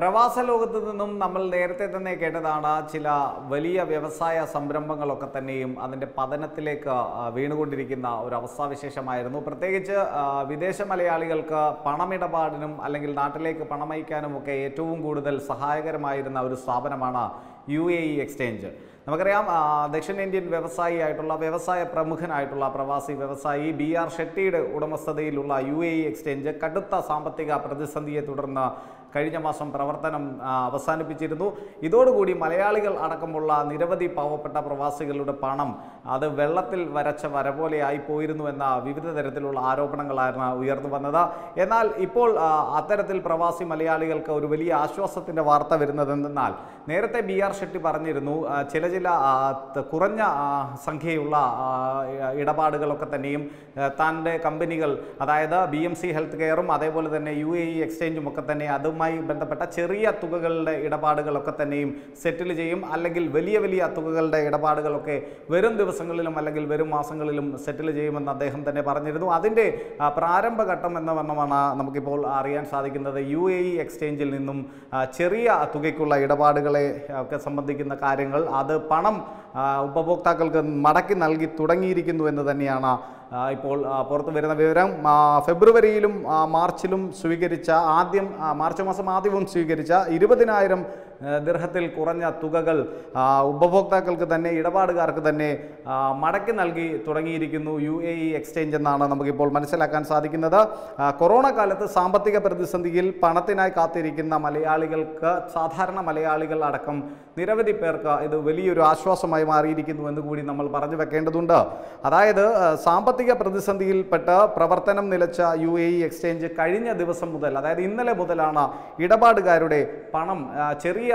പ്രവാസ ലോകത്ത് നിന്നും നമ്മൾ നേരത്തെ തന്നെ കേട്ടതാണ് ചില വലിയ വ്യവസായ സംരംഭങ്ങളൊക്കെ തന്നെയും അതിന്റെ പതനത്തിലേക്ക് വീണുകൊണ്ടിരിക്കുന്ന ഒരു അവസ്ഥാവിശേഷമായിരുന്നു. പ്രത്യേകിച്ച് വിദേശ മലയാളികൾക്ക് പണമിടപാടിനും അല്ലെങ്കിൽ നാട്ടിലേക്ക് പണമയക്കാനും ഒക്കെ ഏറ്റവും കൂടുതൽ സഹായകരമായിരുന്ന ഒരു സ്ഥാപനമാണ് യു എ ഇ എക്സ്ചേഞ്ച്. നമുക്കറിയാം ദക്ഷിണേന്ത്യൻ വ്യവസായി ആയിട്ടുള്ള വ്യവസായ പ്രമുഖനായിട്ടുള്ള പ്രവാസി വ്യവസായി ബി ആർ ഷെട്ടിയുടെ ഉടമസ്ഥതയിലുള്ള യു എ ഇ എക്സ്ചേഞ്ച് കടുത്ത സാമ്പത്തിക പ്രതിസന്ധിയെ തുടർന്ന് കഴിഞ്ഞ മാസം പ്രവർത്തനം അവസാനിപ്പിച്ചിരുന്നു. ഇതോടുകൂടി മലയാളികൾ അടക്കമുള്ള നിരവധി പാവപ്പെട്ട പ്രവാസികളുടെ പണം അത് വെള്ളത്തിൽ വരച്ച വര പോലെയായി പോയിരുന്നു എന്ന വിവിധ തരത്തിലുള്ള ആരോപണങ്ങളായിരുന്നു ഉയർന്നു വന്നത്. എന്നാൽ ഇപ്പോൾ അത്തരത്തിൽ പ്രവാസി മലയാളികൾക്ക് ഒരു വലിയ ആശ്വാസത്തിന്റെ വാർത്ത വരുന്നത് എന്തെന്നാൽ നേരത്തെ ബി ആർ ഷെട്ടി പറഞ്ഞിരുന്നു. ചില ചില കുറഞ്ഞ സംഖ്യയുള്ള ഇടപാടുകളൊക്കെ തന്നെയും തന്റെ കമ്പനികൾ അതായത് ബി എം സി ഹെൽത്ത് കെയറും അതേപോലെ തന്നെ യു എ ഇ എക്സ്ചേഞ്ചും ഒക്കെ തന്നെ അതുമായി ബന്ധപ്പെട്ട ചെറിയ തുകകളുടെ ഇടപാടുകളൊക്കെ തന്നെയും സെറ്റിൽ ചെയ്യും. അല്ലെങ്കിൽ വലിയ വലിയ തുകകളുടെ ഇടപാടുകളൊക്കെ വരും ദിവസങ്ങളിലും അല്ലെങ്കിൽ വരും മാസങ്ങളിലും സെറ്റിൽ ചെയ്യുമെന്ന് അദ്ദേഹം തന്നെ പറഞ്ഞിരുന്നു. അതിന്റെ പ്രാരംഭഘട്ടം എന്ന വണ്ണമാണ് നമുക്കിപ്പോൾ അറിയാൻ സാധിക്കുന്നത്. യു എ ഇ എക്സ്ചേഞ്ചിൽ നിന്നും ചെറിയ തുകയ്ക്കുള്ള ഇടപാടുകളെ ഒക്കെ സംബന്ധിക്കുന്ന കാര്യങ്ങൾ. അത് പണം ഉപഭോക്താക്കൾക്ക് മടക്കി നൽകി തുടങ്ങിയിരിക്കുന്നു എന്ന് തന്നെയാണ് ഇപ്പോൾ പുറത്തു വരുന്ന വിവരം. ഫെബ്രുവരിയിലും മാർച്ചിലും സ്വീകരിച്ച ആദ്യം മാർച്ച് മാസം ആദ്യവും സ്വീകരിച്ച ഇരുപതിനായിരം ദീർഘത്തിൽ കുറഞ്ഞ തുകകൾ ഉപഭോക്താക്കൾക്ക് തന്നെ ഇടപാടുകാർക്ക് തന്നെ മടക്കി നൽകി തുടങ്ങിയിരിക്കുന്നു യു എ ഇ എക്സ്ചേഞ്ച് എന്നാണ് നമുക്കിപ്പോൾ മനസ്സിലാക്കാൻ സാധിക്കുന്നത്. കൊറോണ കാലത്ത് സാമ്പത്തിക പ്രതിസന്ധിയിൽ പണത്തിനായി കാത്തിരിക്കുന്ന മലയാളികൾക്ക് സാധാരണ മലയാളികൾ അടക്കം നിരവധി പേർക്ക് ഇത് വലിയൊരു ആശ്വാസമായി മാറിയിരിക്കുന്നു എന്ന് കൂടി നമ്മൾ പറഞ്ഞു വെക്കേണ്ടതുണ്ട്. അതായത് സാമ്പത്തിക പ്രതിസന്ധിയിൽപ്പെട്ട് പ്രവർത്തനം നിലച്ച യു എ ഇ എക്സ്ചേഞ്ച് കഴിഞ്ഞ ദിവസം മുതൽ അതായത് ഇന്നലെ മുതലാണ് ഇടപാടുകാരുടെ പണം ചെറിയ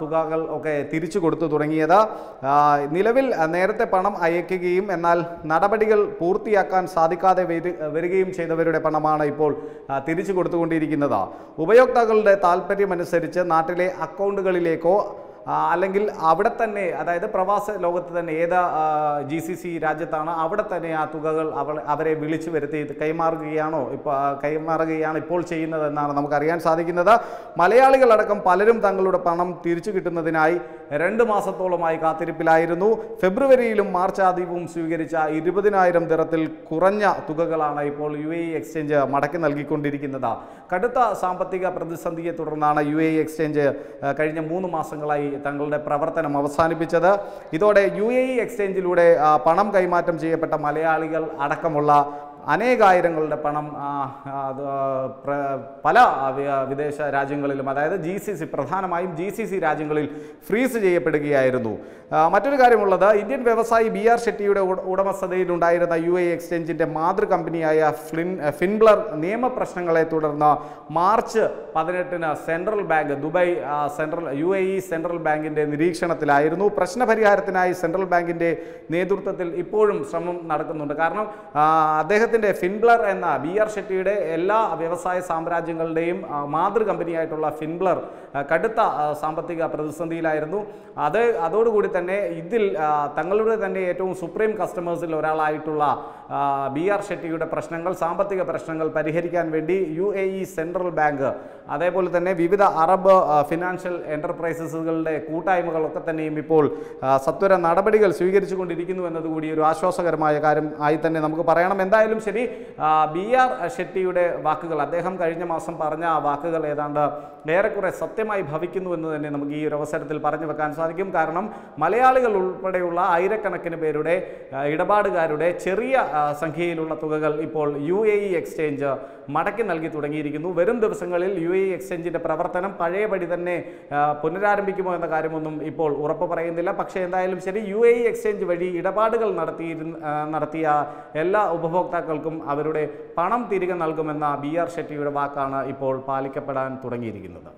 തുകകൾ ഒക്കെ തിരിച്ചു കൊടുത്തു തുടങ്ങിയത്. നിലവിൽ നേരത്തെ പണം അയക്കുകയും എന്നാൽ നടപടികൾ പൂർത്തിയാക്കാൻ സാധിക്കാതെ വരികയും ചെയ്തവരുടെ പണമാണ് ഇപ്പോൾ തിരിച്ചു കൊടുത്തുകൊണ്ടിരിക്കുന്നത്. ഉപയോക്താക്കളുടെ താല്പര്യമനുസരിച്ച് നാട്ടിലെ അക്കൗണ്ടുകളിലേക്കോ അല്ലെങ്കിൽ അവിടെ തന്നെ അതായത് പ്രവാസ ലോകത്ത് തന്നെ ഏത് ജി സി സി രാജ്യത്താണ് അവിടെ തന്നെ ആ തുകകൾ അവൾ അവരെ വിളിച്ചു വരുത്തി കൈമാറുകയാണോ? ഇപ്പോൾ കൈമാറുകയാണ് ഇപ്പോൾ ചെയ്യുന്നതെന്നാണ് നമുക്കറിയാൻ സാധിക്കുന്നത്. മലയാളികളടക്കം പലരും തങ്ങളുടെ പണം തിരിച്ചു കിട്ടുന്നതിനായി രണ്ട് മാസത്തോളമായി കാത്തിരിപ്പിലായിരുന്നു. ഫെബ്രുവരിയിലും മാർച്ച് ആദ്യവും സ്വീകരിച്ച ഇരുപതിനായിരം ദിറത്തിൽ കുറഞ്ഞ തുകകളാണ് ഇപ്പോൾ യു എ എക്സ്ചേഞ്ച് മടക്കി നൽകിക്കൊണ്ടിരിക്കുന്നത്. കടുത്ത സാമ്പത്തിക പ്രതിസന്ധിയെ തുടർന്നാണ് യു എ എക്സ്ചേഞ്ച് കഴിഞ്ഞ മൂന്ന് മാസങ്ങളായി തങ്ങളുടെ പ്രവർത്തനം അവസാനിപ്പിച്ചത്. ഇതോടെ യു എക്സ്ചേഞ്ചിലൂടെ പണം കൈമാറ്റം ചെയ്യപ്പെട്ട മലയാളികൾ അടക്കമുള്ള അനേകായിരങ്ങളുടെ പണം പല വിദേശ രാജ്യങ്ങളിലും അതായത് ജി സി സി പ്രധാനമായും ജി സി സി രാജ്യങ്ങളിൽ ഫ്രീസ് ചെയ്യപ്പെടുകയായിരുന്നു. മറ്റൊരു കാര്യമുള്ളത് ഇന്ത്യൻ വ്യവസായി ബി ആർ ഷെട്ടിയുടെ ഉട- ഉടമസ്ഥതയിലുണ്ടായിരുന്ന യു എ എക്സ്ചേഞ്ചിന്റെ മാതൃ കമ്പനിയായ ഫ്ലിൻ ഫിൻബ്ലർ നിയമപ്രശ്നങ്ങളെ തുടർന്ന് മാർച്ച് പതിനെട്ടിന് central bank Dubai central U A E central ബാങ്കിന്റെ നിരീക്ഷണത്തിലായിരുന്നു. പ്രശ്നപരിഹാരത്തിനായി സെൻട്രൽ ബാങ്കിന്റെ നേതൃത്വത്തിൽ ഇപ്പോഴും ശ്രമം നടക്കുന്നുണ്ട്. കാരണം ആ, അദ്ദേഹത്തിന്റെ ഫിൻബ്ലർ എന്ന ബി ആർ ഷെട്ടിയുടെ എല്ലാ വ്യവസായ സാമ്രാജ്യങ്ങളുടെയും മാതൃ കമ്പനിയായിട്ടുള്ള ഫിൻബ്ലർ കടുത്ത സാമ്പത്തിക പ്രതിസന്ധിയിലായിരുന്നു. അത് അതോടുകൂടി തന്നെ ഇതിൽ തങ്ങളുടെ തന്നെ ഏറ്റവും സുപ്രീം കസ്റ്റമേഴ്സിൽ ഒരാളായിട്ടുള്ള ബി ആർ ഷെട്ടിയുടെ പ്രശ്നങ്ങൾ സാമ്പത്തിക പ്രശ്നങ്ങൾ പരിഹരിക്കാൻ വേണ്ടി U A E central bank അതേപോലെ തന്നെ വിവിധ അറബ് ഫിനാൻഷ്യൽ എന്റർപ്രൈസസുകളുടെ കൂട്ടായ്മകളൊക്കെ തന്നെയും ഇപ്പോൾ സത്വര നടപടികൾ സ്വീകരിച്ചു കൊണ്ടിരിക്കുന്നു എന്നതുകൂടി ഒരു ആശ്വാസകരമായ കാര്യം ആയി തന്നെ നമുക്ക് പറയണം. എന്തായാലും ശരി ബി ആർ ഷെട്ടിയുടെ വാക്കുകൾ അദ്ദേഹം കഴിഞ്ഞ മാസം പറഞ്ഞ ആ വാക്കുകൾ ഏതാണ്ട് ഏറെക്കുറെ സത്യമായി ഭവിക്കുന്നു എന്ന് തന്നെ നമുക്ക് ഈ ഒരു അവസരത്തിൽ പറഞ്ഞു വെക്കാൻ സാധിക്കും. കാരണം മലയാളികൾ ഉൾപ്പെടെയുള്ള ആയിരക്കണക്കിന് പേരുടെ ഇടപാടുകാരുടെ ചെറിയ സംഖ്യയിലുള്ള തുകകൾ ഇപ്പോൾ യു എ ഇ എക്സ്ചേഞ്ച് മടക്കി നൽകി തുടങ്ങിയിരിക്കുന്നു. വരും ദിവസങ്ങളിൽ യു എ ഇ എക്സ്ചേഞ്ചിന്റെ പ്രവർത്തനം പഴയപടി തന്നെ പുനരാരംഭിക്കുമോ എന്ന കാര്യമൊന്നും ഇപ്പോൾ ഉറപ്പ് പറയുന്നില്ല. പക്ഷേ എന്തായാലും ശരി യു എ ഇ എക്സ്ചേഞ്ച് വഴി ഇടപാടുകൾ നടത്തിയിരുന്ന നടത്തിയ എല്ലാ ഉപഭോക്താക്കൾക്കും അവരുടെ പണം തിരികെ നൽകുമെന്ന ബി ആർ ഷെട്ടിയുടെ വാക്കാണ് ഇപ്പോൾ പാലിക്കപ്പെടാൻ തുടങ്ങിയിരിക്കുന്നത്.